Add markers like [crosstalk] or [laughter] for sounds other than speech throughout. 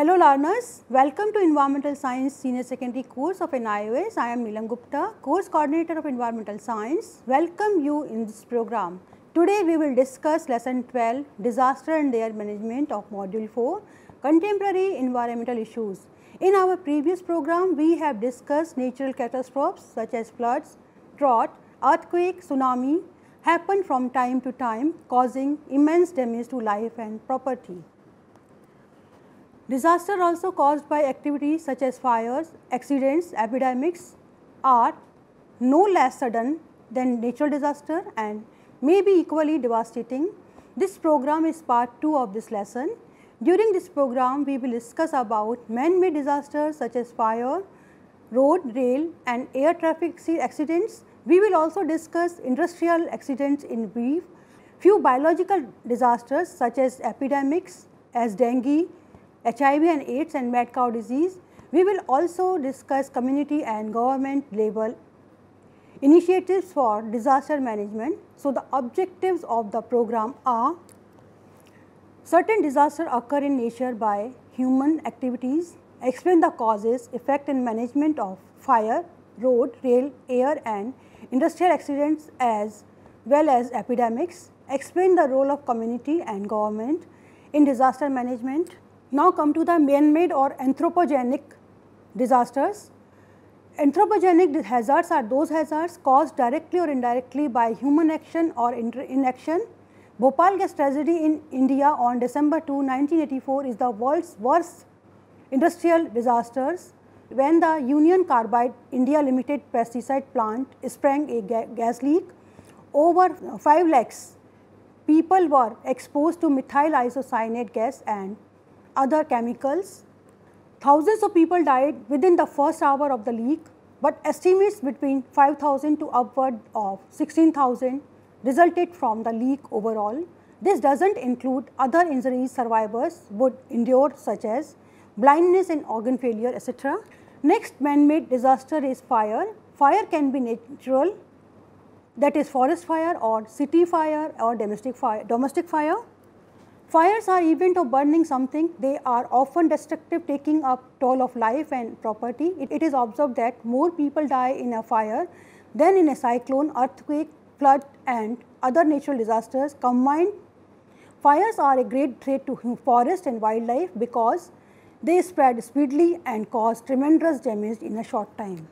Hello learners, welcome to Environmental Science Senior Secondary course of NIOS. I am Neelam Gupta, course coordinator of Environmental Science. Welcome you in this program. Today we will discuss lesson 12, disaster and their management of module 4, contemporary environmental issues. In our previous program, we have discussed natural catastrophes such as floods, drought, earthquake, tsunami happen from time to time causing immense damage to life and property. Disaster also caused by activities such as fires, accidents, epidemics are no less sudden than natural disaster and may be equally devastating. This program is part 2 of this lesson. During this program, we will discuss about man-made disasters such as fire, road, rail and air traffic accidents. We will also discuss industrial accidents in brief, few biological disasters such as epidemics as dengue, HIV and AIDS and mad cow disease. We will also discuss community and government level initiatives for disaster management. So, the objectives of the program are certain disasters occur in nature by human activities, explain the causes, effect and management of fire, road, rail, air and industrial accidents as well as epidemics, explain the role of community and government in disaster management, now come to the man-made or anthropogenic disasters. Anthropogenic hazards are those hazards caused directly or indirectly by human action or inaction. Bhopal gas tragedy in India on December 2, 1984 is the world's worst industrial disasters when the Union Carbide India Limited pesticide plant sprang a ga gas leak. Over 5 lakhs people were exposed to methyl isocyanate gas and other chemicals. Thousands of people died within the first hour of the leak, but estimates between 5,000 to upward of 16,000 resulted from the leak overall. This does not include other injuries survivors would endure such as blindness and organ failure etc. Next man-made disaster is fire. Fire can be natural that is forest fire or city fire or domestic fire. Domestic fire Fires are event of burning something, they are often destructive taking up toll of life and property. It, it is observed that more people die in a fire than in a cyclone, earthquake, flood and other natural disasters combined. Fires are a great threat to forest and wildlife because they spread speedily and cause tremendous damage in a short time.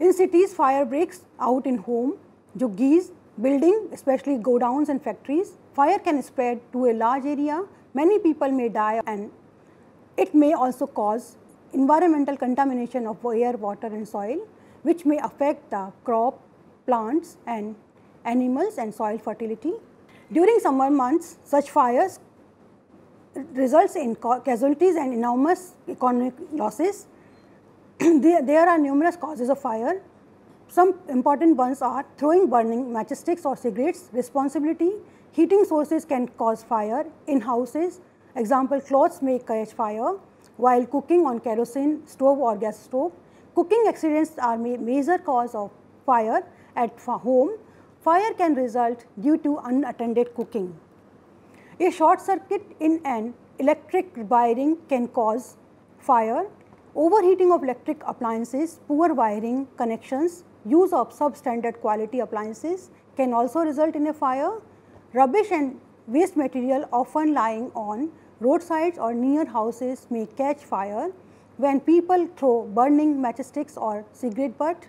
In cities, fire breaks out in home, juggies, building especially godowns and factories Fire can spread to a large area, many people may die and it may also cause environmental contamination of air, water and soil which may affect the crop, plants and animals and soil fertility. During summer months, such fires results in casualties and enormous economic losses. [clears throat] there, are numerous causes of fire. Some important ones are throwing burning matchsticks or cigarettes, responsibility, Heating sources can cause fire in houses. Example, clothes may catch fire while cooking on kerosene stove or gas stove. Cooking accidents are ma major cause of fire at home. Fire can result due to unattended cooking. A short circuit in an electric wiring can cause fire. Overheating of electric appliances, poor wiring connections, use of substandard quality appliances can also result in a fire. Rubbish and waste material often lying on roadsides or near houses may catch fire when people throw burning matchsticks or cigarette butt.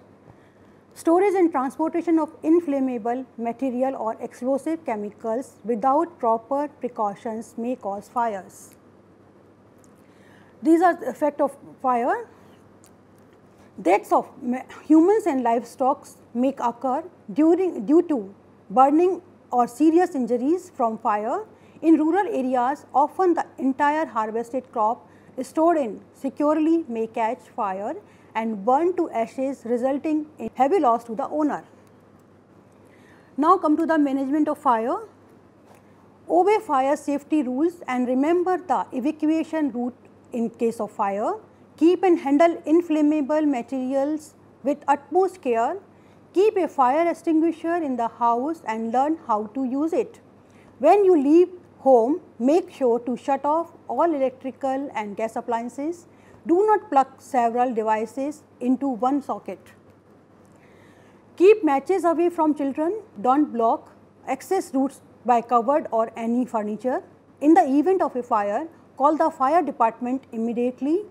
Storage and transportation of inflammable material or explosive chemicals without proper precautions may cause fires. These are the effect of fire. Deaths of humans and livestock may occur during due to burning or serious injuries from fire. In rural areas, often the entire harvested crop stored in securely may catch fire and burn to ashes resulting in heavy loss to the owner. Now come to the management of fire. Obey fire safety rules and remember the evacuation route in case of fire. Keep and handle inflammable materials with utmost care Keep a fire extinguisher in the house and learn how to use it. When you leave home, make sure to shut off all electrical and gas appliances. Do not plug several devices into one socket. Keep matches away from children, do not block access routes by cupboard or any furniture. In the event of a fire, call the fire department immediately.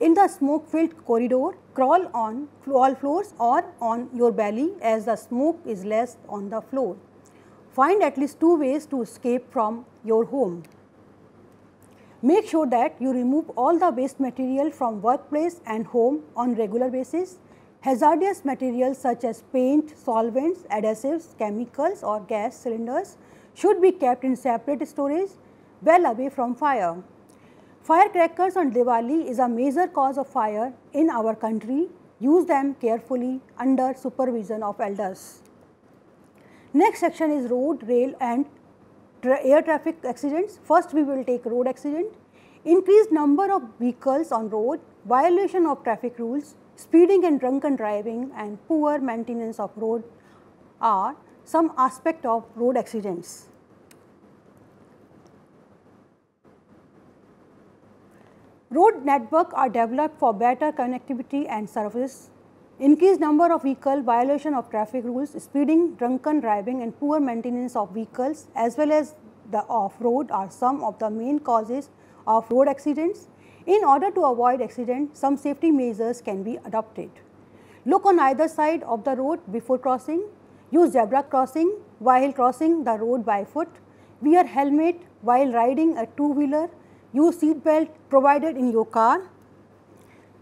In the smoke filled corridor, crawl on all floors or on your belly as the smoke is less on the floor. Find at least two ways to escape from your home. Make sure that you remove all the waste material from workplace and home on regular basis. Hazardous materials such as paint, solvents, adhesives, chemicals or gas cylinders should be kept in separate storage well away from fire. Firecrackers on Diwali is a major cause of fire in our country. Use them carefully under supervision of elders. Next section is road, rail and tra air traffic accidents. First we will take road accident. Increased number of vehicles on road, violation of traffic rules, speeding and drunken driving and poor maintenance of road are some aspect of road accidents. Road network are developed for better connectivity and service. Increased number of vehicle, violation of traffic rules, speeding, drunken driving and poor maintenance of vehicles as well as the off-road are some of the main causes of road accidents. In order to avoid accident, some safety measures can be adopted. Look on either side of the road before crossing. Use zebra crossing while crossing the road by foot. Wear helmet while riding a two-wheeler Use seat belt provided in your car.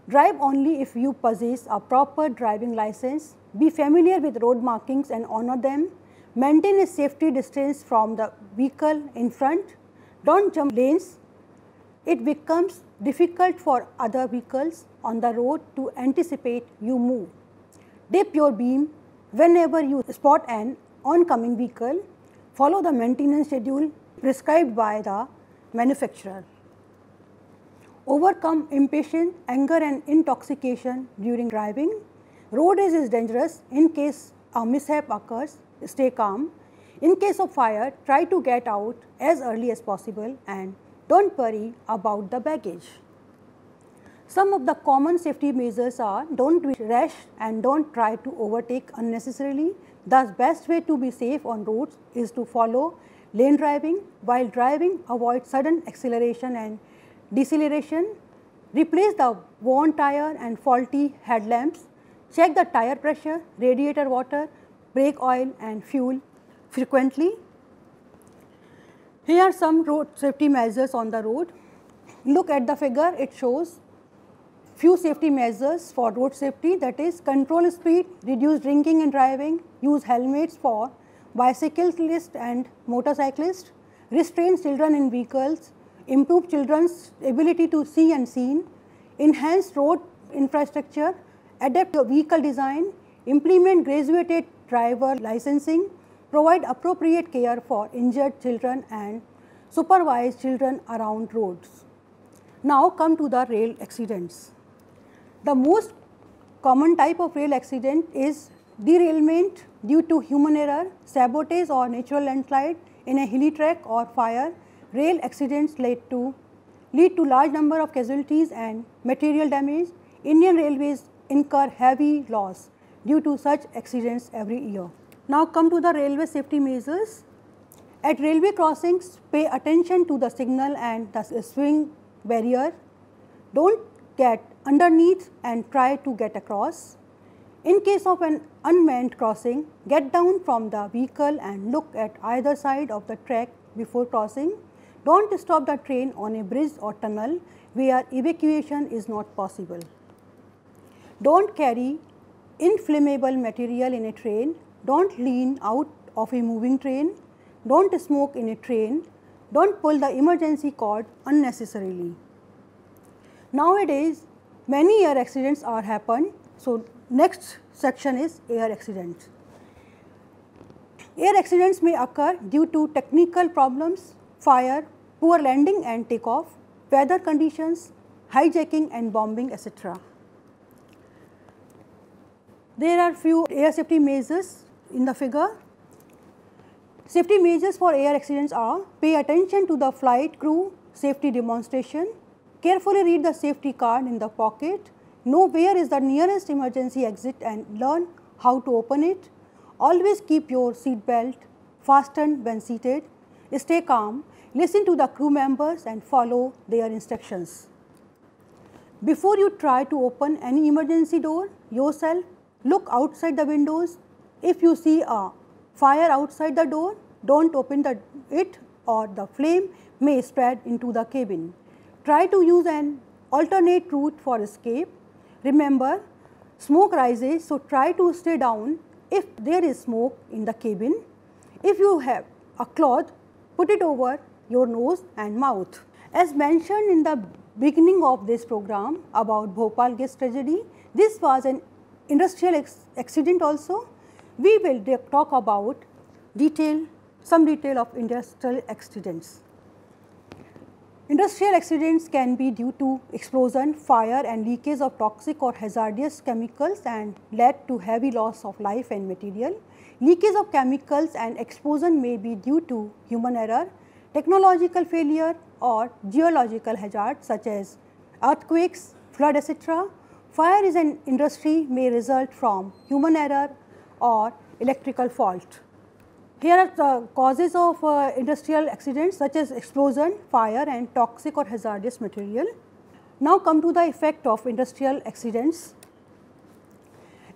Drive only if you possess a proper driving license. Be familiar with road markings and honor them. Maintain a safety distance from the vehicle in front. Don't jump lanes. It becomes difficult for other vehicles on the road to anticipate you move. Dip your beam whenever you spot an oncoming vehicle. Follow the maintenance schedule prescribed by the manufacturer overcome impatience, anger and intoxication during driving. Road is dangerous in case a mishap occurs, stay calm. In case of fire, try to get out as early as possible and do not worry about the baggage. Some of the common safety measures are do not be rash and do not try to overtake unnecessarily. The best way to be safe on roads is to follow lane driving. While driving, avoid sudden acceleration and deceleration, replace the worn tire and faulty headlamps, check the tire pressure, radiator water, brake oil and fuel frequently. Here are some road safety measures on the road. Look at the figure, it shows few safety measures for road safety that is control speed, reduce drinking and driving, use helmets for bicyclists and motorcyclists, restrain children in vehicles, improve children's ability to see and seen, enhance road infrastructure, adapt vehicle design, implement graduated driver licensing, provide appropriate care for injured children and supervise children around roads. Now come to the rail accidents. The most common type of rail accident is derailment due to human error, sabotage or natural landslide in a hilly track or fire rail accidents lead to lead to large number of casualties and material damage. Indian Railways incur heavy loss due to such accidents every year. Now come to the railway safety measures. At railway crossings, pay attention to the signal and the swing barrier. Don't get underneath and try to get across. In case of an unmanned crossing, get down from the vehicle and look at either side of the track before crossing. Do not stop the train on a bridge or tunnel where evacuation is not possible. Do not carry inflammable material in a train, do not lean out of a moving train, do not smoke in a train, do not pull the emergency cord unnecessarily. Nowadays, many air accidents are happen. So, next section is air accidents. Air accidents may occur due to technical problems, fire, poor landing and takeoff, weather conditions, hijacking and bombing etc. There are few air safety measures in the figure. Safety measures for air accidents are pay attention to the flight crew safety demonstration, carefully read the safety card in the pocket, know where is the nearest emergency exit and learn how to open it. Always keep your seat belt fastened when seated, stay calm, listen to the crew members and follow their instructions. Before you try to open any emergency door yourself, look outside the windows. If you see a fire outside the door, do not open the, it or the flame may spread into the cabin. Try to use an alternate route for escape. Remember, smoke rises, so try to stay down if there is smoke in the cabin. If you have a cloth, put it over your nose and mouth. As mentioned in the beginning of this program about Bhopal gas tragedy, this was an industrial accident also. We will talk about detail, some detail of industrial accidents. Industrial accidents can be due to explosion, fire and leakage of toxic or hazardous chemicals and led to heavy loss of life and material. Leakage of chemicals and explosion may be due to human error, technological failure or geological hazards such as earthquakes, flood etc. Fire is an industry may result from human error or electrical fault. Here are the causes of uh, industrial accidents such as explosion, fire and toxic or hazardous material. Now come to the effect of industrial accidents.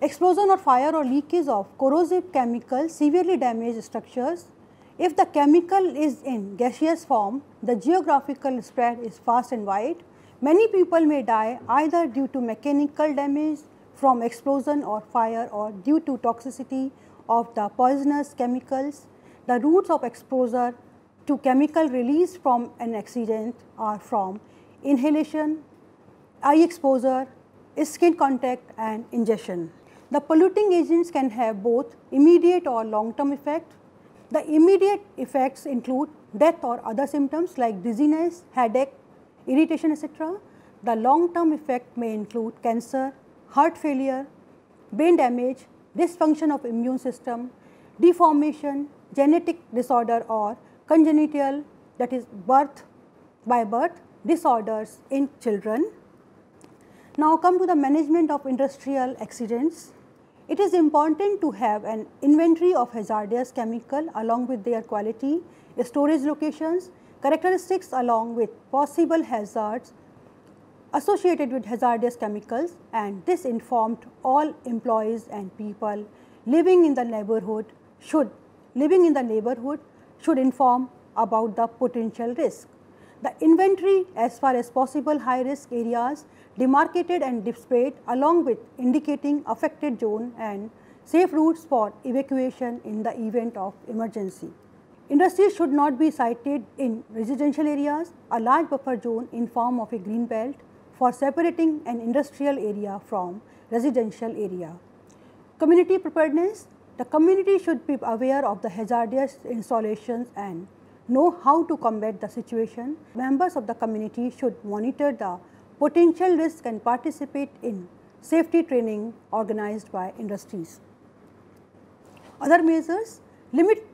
Explosion or fire or leakage of corrosive chemicals severely damage structures. If the chemical is in gaseous form, the geographical spread is fast and wide. Many people may die either due to mechanical damage from explosion or fire or due to toxicity of the poisonous chemicals, the routes of exposure to chemical release from an accident are from inhalation, eye exposure, skin contact and ingestion. The polluting agents can have both immediate or long term effect. The immediate effects include death or other symptoms like dizziness, headache, irritation etc. The long term effect may include cancer, heart failure, brain damage, dysfunction of immune system, deformation, genetic disorder or congenital that is birth by birth disorders in children. Now come to the management of industrial accidents. It is important to have an inventory of hazardous chemical along with their quality, storage locations, characteristics along with possible hazards associated with hazardous chemicals and this informed all employees and people living in the neighborhood should living in the neighborhood should inform about the potential risk. The inventory as far as possible high risk areas demarcated and displayed along with indicating affected zone and safe routes for evacuation in the event of emergency. Industries should not be sited in residential areas, a large buffer zone in form of a green belt for separating an industrial area from residential area. Community preparedness, the community should be aware of the hazardous installations and know how to combat the situation. Members of the community should monitor the potential risk and participate in safety training organized by industries. Other measures limit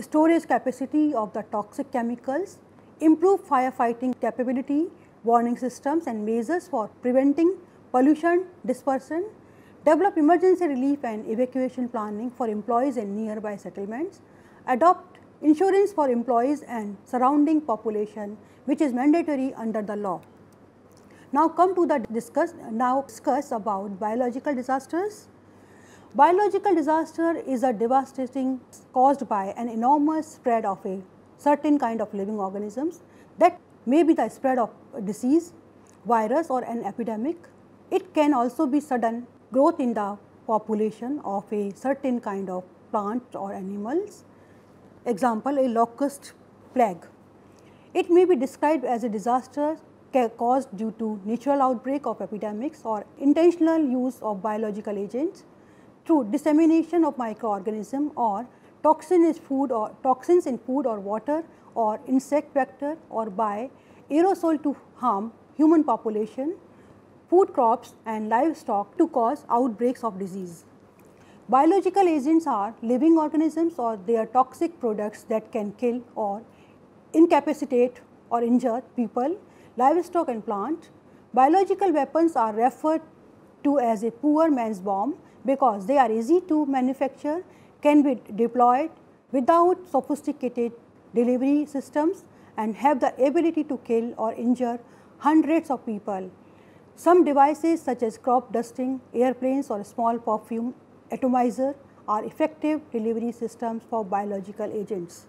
storage capacity of the toxic chemicals, improve firefighting capability warning systems and measures for preventing pollution dispersion, develop emergency relief and evacuation planning for employees in nearby settlements, adopt insurance for employees and surrounding population which is mandatory under the law. Now come to the discuss now discuss about biological disasters. Biological disaster is a devastating caused by an enormous spread of a certain kind of living organisms that may be the spread of disease, virus or an epidemic. It can also be sudden growth in the population of a certain kind of plant or animals. Example, a locust plague. It may be described as a disaster caused due to natural outbreak of epidemics or intentional use of biological agents through dissemination of microorganism or toxin is food or toxins in food or water or insect vector or by aerosol to harm human population, food crops and livestock to cause outbreaks of disease. Biological agents are living organisms or they are toxic products that can kill or incapacitate or injure people, livestock and plant. Biological weapons are referred to as a poor man's bomb because they are easy to manufacture, can be deployed without sophisticated delivery systems and have the ability to kill or injure hundreds of people. Some devices such as crop dusting, airplanes or small perfume atomizer are effective delivery systems for biological agents.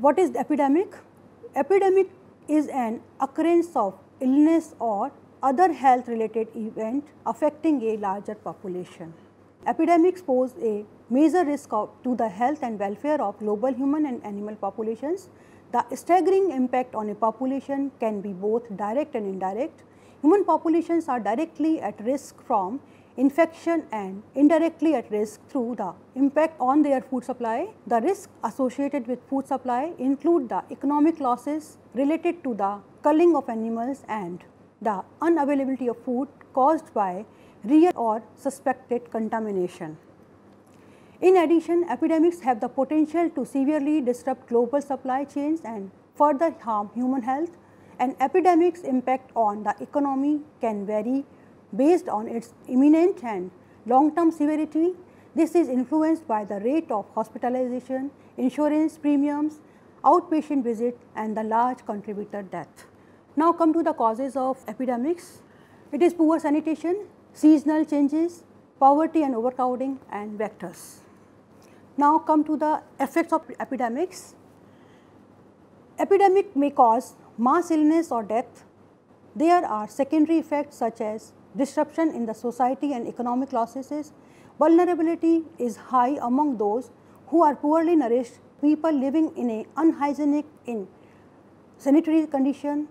What is epidemic? Epidemic is an occurrence of illness or other health related event affecting a larger population. Epidemics pose a major risk of, to the health and welfare of global human and animal populations. The staggering impact on a population can be both direct and indirect. Human populations are directly at risk from infection and indirectly at risk through the impact on their food supply. The risks associated with food supply include the economic losses related to the culling of animals and the unavailability of food caused by real or suspected contamination. In addition, epidemics have the potential to severely disrupt global supply chains and further harm human health. An epidemic's impact on the economy can vary based on its imminent and long-term severity. This is influenced by the rate of hospitalization, insurance premiums, outpatient visit and the large contributor death. Now come to the causes of epidemics. It is poor sanitation, seasonal changes, poverty and overcrowding and vectors. Now come to the effects of epidemics. Epidemic may cause mass illness or death. There are secondary effects such as disruption in the society and economic losses. Vulnerability is high among those who are poorly nourished, people living in a unhygienic in sanitary condition,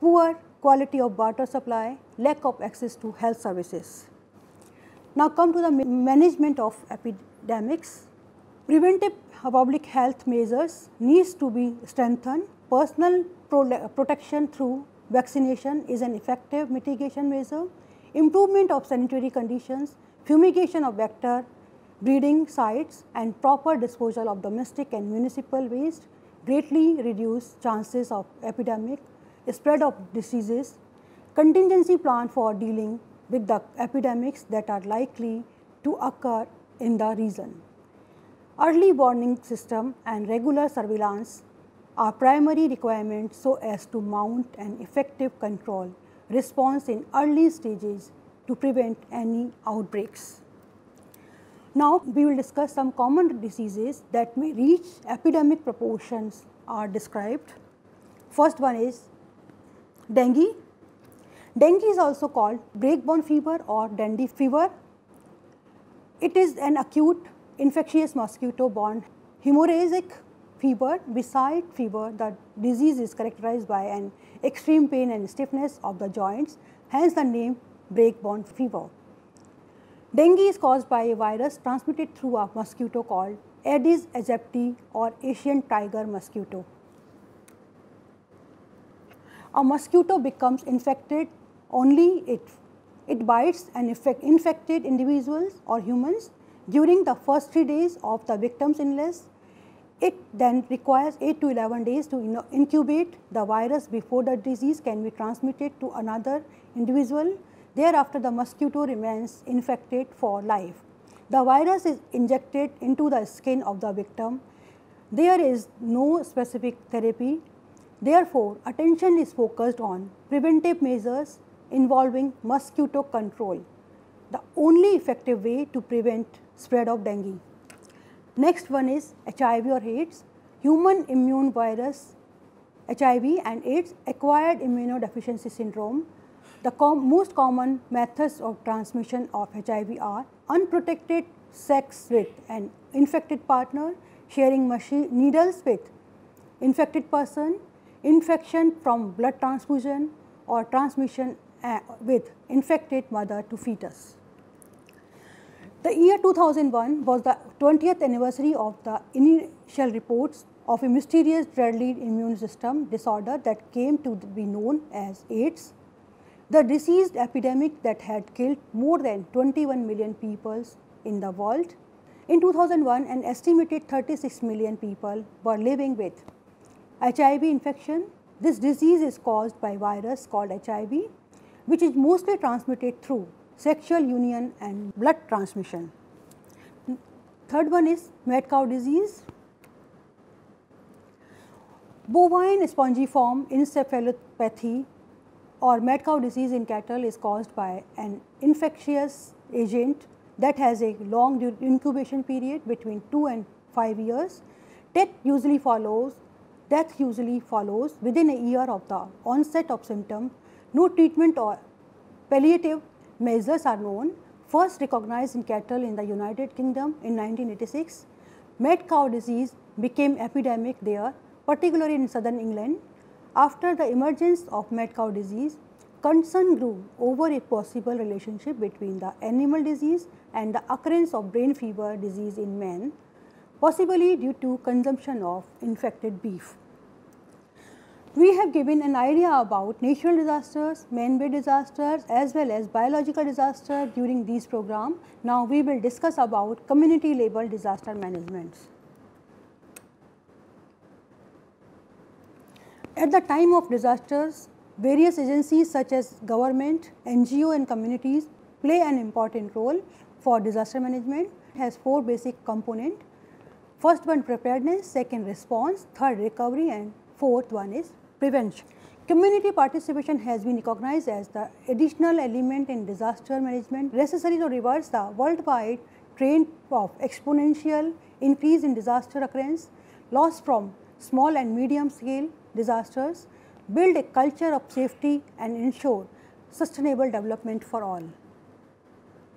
poor quality of water supply, lack of access to health services. Now come to the management of epidemics. Preventive public health measures needs to be strengthened. Personal protection through vaccination is an effective mitigation measure. Improvement of sanitary conditions, fumigation of vector breeding sites and proper disposal of domestic and municipal waste greatly reduce chances of epidemic spread of diseases, contingency plan for dealing with the epidemics that are likely to occur in the region. Early warning system and regular surveillance are primary requirements so as to mount an effective control response in early stages to prevent any outbreaks. Now, we will discuss some common diseases that may reach epidemic proportions are described. First one is dengue. Dengue is also called break-bone fever or dengue fever. It is an acute infectious mosquito-borne hemorrhagic fever. Beside fever, the disease is characterized by an extreme pain and stiffness of the joints, hence the name break-bone fever. Dengue is caused by a virus transmitted through a mosquito called Aedes aegypti or Asian tiger mosquito a mosquito becomes infected only it, it bites and infected individuals or humans during the first 3 days of the victim's illness. It then requires 8 to 11 days to incubate the virus before the disease can be transmitted to another individual. Thereafter, the mosquito remains infected for life. The virus is injected into the skin of the victim. There is no specific therapy Therefore, attention is focused on preventive measures involving mosquito control, the only effective way to prevent spread of dengue. Next one is HIV or AIDS, human immune virus, HIV and AIDS acquired immunodeficiency syndrome. The com most common methods of transmission of HIV are unprotected sex with an infected partner, sharing machine, needles with infected person, infection from blood transfusion or transmission uh, with infected mother to fetus. The year 2001 was the 20th anniversary of the initial reports of a mysterious deadly immune system disorder that came to be known as AIDS. the disease epidemic that had killed more than 21 million people in the world. In 2001, an estimated 36 million people were living with HIV infection. This disease is caused by virus called HIV, which is mostly transmitted through sexual union and blood transmission. Third one is mad cow disease. Bovine spongiform encephalopathy or mad cow disease in cattle is caused by an infectious agent that has a long incubation period between 2 and 5 years. Death usually follows, death usually follows within a year of the onset of symptom. No treatment or palliative measures are known. First recognized in cattle in the United Kingdom in 1986. Mad cow disease became epidemic there, particularly in southern England after the emergence of mad cow disease, concern grew over a possible relationship between the animal disease and the occurrence of brain fever disease in men, possibly due to consumption of infected beef. We have given an idea about natural disasters, man-made disasters as well as biological disaster during these program. Now, we will discuss about community level disaster management. At the time of disasters, various agencies such as government, NGO and communities play an important role for disaster management. It has four basic components. First one preparedness, second response, third recovery and fourth one is prevention. Community participation has been recognized as the additional element in disaster management necessary to reverse the worldwide trend of exponential increase in disaster occurrence, loss from small and medium scale disasters, build a culture of safety and ensure sustainable development for all.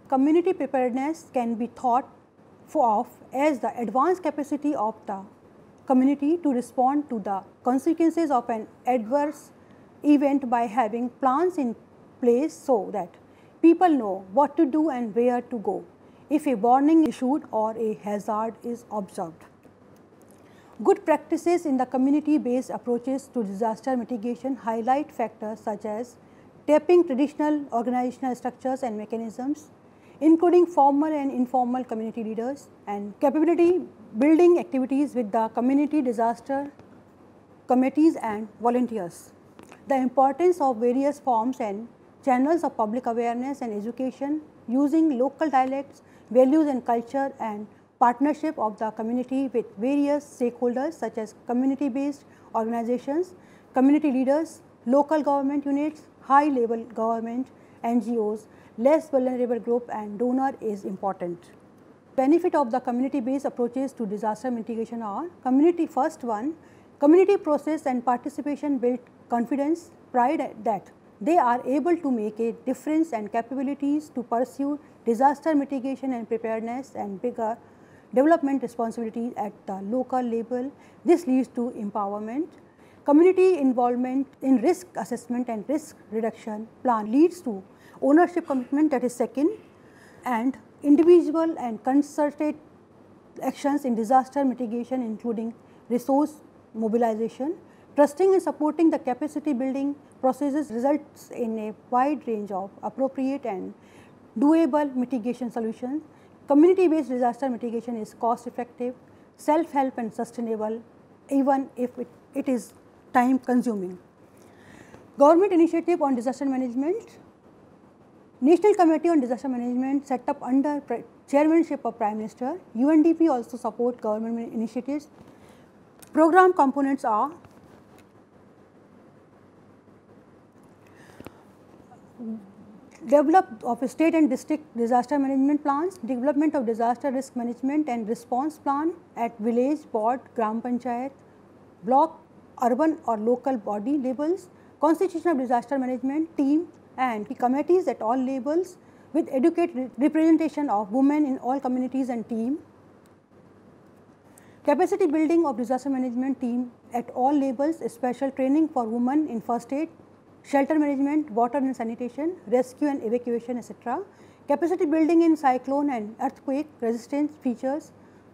Community preparedness can be thought of as the advanced capacity of the community to respond to the consequences of an adverse event by having plans in place so that people know what to do and where to go if a warning is issued or a hazard is observed. Good practices in the community based approaches to disaster mitigation highlight factors such as tapping traditional organizational structures and mechanisms, including formal and informal community leaders and capability building activities with the community disaster committees and volunteers. The importance of various forms and channels of public awareness and education using local dialects, values and culture and partnership of the community with various stakeholders such as community based organizations, community leaders, local government units, high level government, NGOs, less vulnerable group and donor is important. Benefit of the community based approaches to disaster mitigation are community first one, community process and participation build confidence, pride that they are able to make a difference and capabilities to pursue disaster mitigation and preparedness and bigger development responsibilities at the local level. This leads to empowerment. Community involvement in risk assessment and risk reduction plan leads to ownership commitment that is second and individual and concerted actions in disaster mitigation including resource mobilization. Trusting and supporting the capacity building processes results in a wide range of appropriate and doable mitigation solutions Community based disaster mitigation is cost effective, self help and sustainable even if it, it is time consuming. Government initiative on disaster management, National Committee on Disaster Management set up under chairmanship of Prime Minister, UNDP also support government initiatives. Program components are develop of state and district disaster management plans, development of disaster risk management and response plan at village, board, gram panchayat, block, urban or local body levels, constitution of disaster management team and committees at all levels with adequate representation of women in all communities and team. Capacity building of disaster management team at all levels, special training for women in first aid, shelter management, water and sanitation, rescue and evacuation etc. Capacity building in cyclone and earthquake resistance features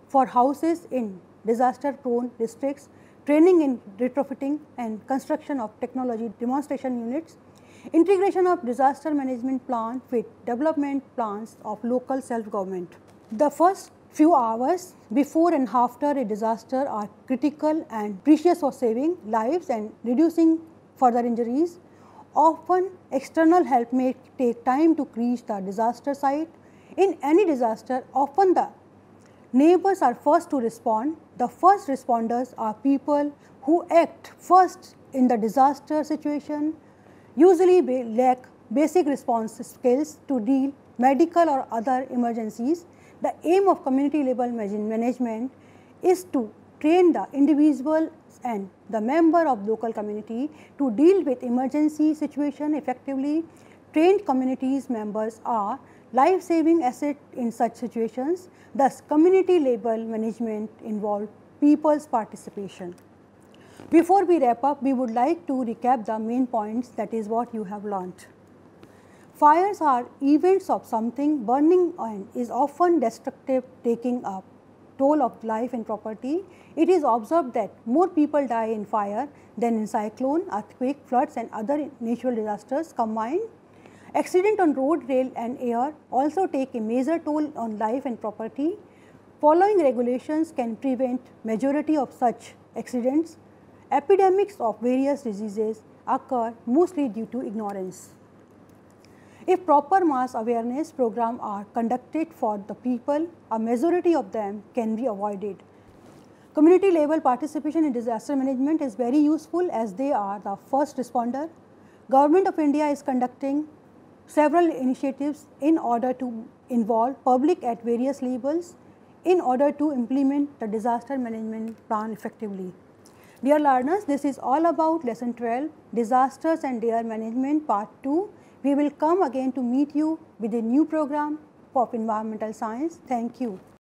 for houses in disaster prone districts, training in retrofitting and construction of technology demonstration units, Integration of disaster management plan with development plans of local self-government. The first few hours before and after a disaster are critical and precious for saving lives and reducing further injuries. Often external help may take time to reach the disaster site. In any disaster, often the neighbors are first to respond. The first responders are people who act first in the disaster situation, usually lack basic response skills to deal medical or other emergencies. The aim of community level management is to train the individual and the member of local community to deal with emergency situation effectively. Trained communities members are life saving asset in such situations. Thus, community level management involve people's participation. Before we wrap up, we would like to recap the main points that is what you have learnt. Fires are events of something burning and is often destructive taking up toll of life and property. It is observed that more people die in fire than in cyclone, earthquake, floods and other natural disasters combined. Accident on road, rail and air also take a major toll on life and property. Following regulations can prevent majority of such accidents. Epidemics of various diseases occur mostly due to ignorance. If proper mass awareness programs are conducted for the people, a majority of them can be avoided. Community level participation in disaster management is very useful as they are the first responder. Government of India is conducting several initiatives in order to involve public at various levels in order to implement the disaster management plan effectively. Dear learners, this is all about lesson 12, disasters and their management part 2. We will come again to meet you with a new program of environmental science. Thank you.